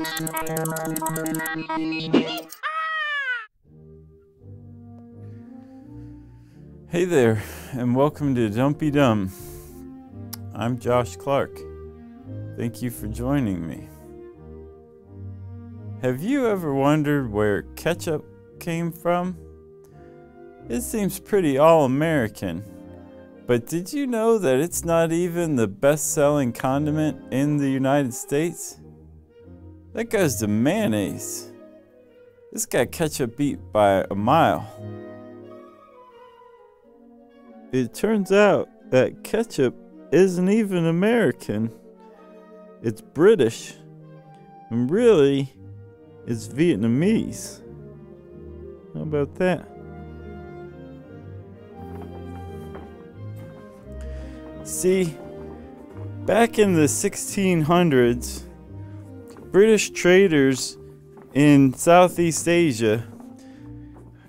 Hey there, and welcome to Don't Be Dumb. I'm Josh Clark. Thank you for joining me. Have you ever wondered where ketchup came from? It seems pretty all American, but did you know that it's not even the best selling condiment in the United States? That goes to mayonnaise. This got ketchup beat by a mile. It turns out that ketchup isn't even American. It's British. And really, it's Vietnamese. How about that? See, back in the 1600s, British traders in Southeast Asia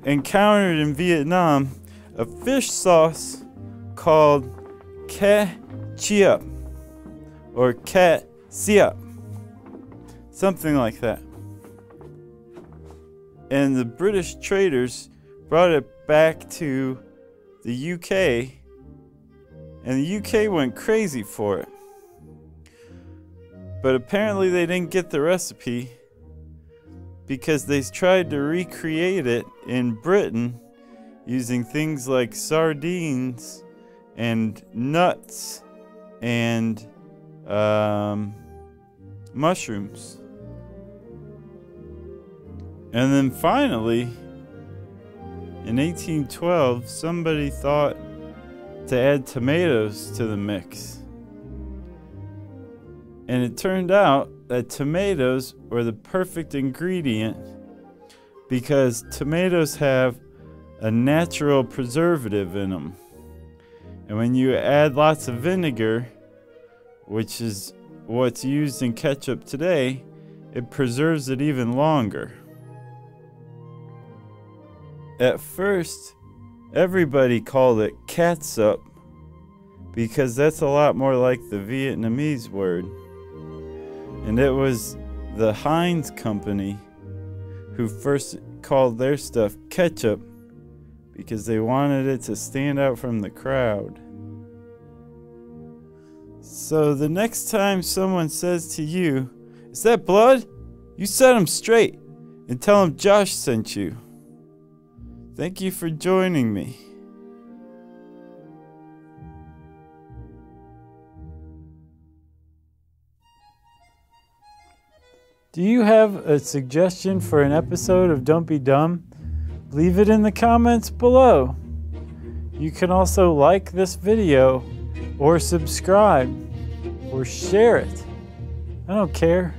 encountered in Vietnam a fish sauce called ke chiap or ke siap, something like that. And the British traders brought it back to the UK, and the UK went crazy for it. But apparently, they didn't get the recipe because they tried to recreate it in Britain using things like sardines and nuts and um, mushrooms. And then finally, in 1812, somebody thought to add tomatoes to the mix. And it turned out that tomatoes were the perfect ingredient because tomatoes have a natural preservative in them. And when you add lots of vinegar, which is what's used in ketchup today, it preserves it even longer. At first, everybody called it catsup because that's a lot more like the Vietnamese word. And it was the Heinz company who first called their stuff ketchup because they wanted it to stand out from the crowd. So the next time someone says to you, Is that blood? You set them straight and tell them Josh sent you. Thank you for joining me. Do you have a suggestion for an episode of Don't Be Dumb? leave it in the comments below. You can also like this video or subscribe or share it. I don't care.